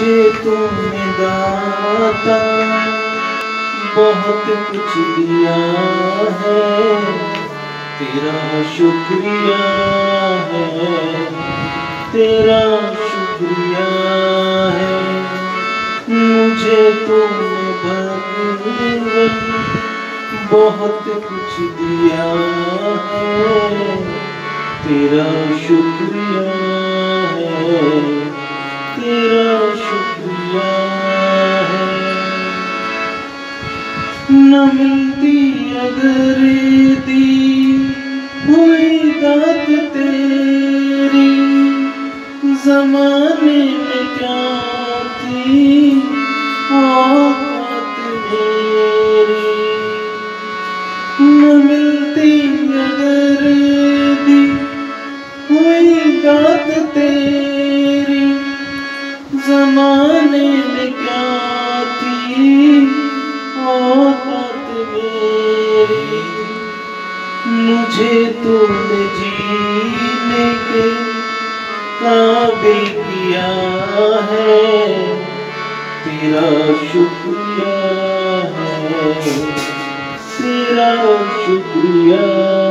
मुझे तुमने दाता, बहुत कुछ दिया है। तेरा शुक्रिया है, तेरा शुक्रिया है। मुझे तुमने भगवान बहुत कुछ दिया है। तेरा शुक्रिया है। न मिलती अगर दी हुई दात तेरी। जमाने में क्या औकात मेरी। न मिलती अगर दी हुई दात तेरी। मुझे तुमने जीने के काबिल किया है। तेरा शुक्रिया है। तेरा शुक्रिया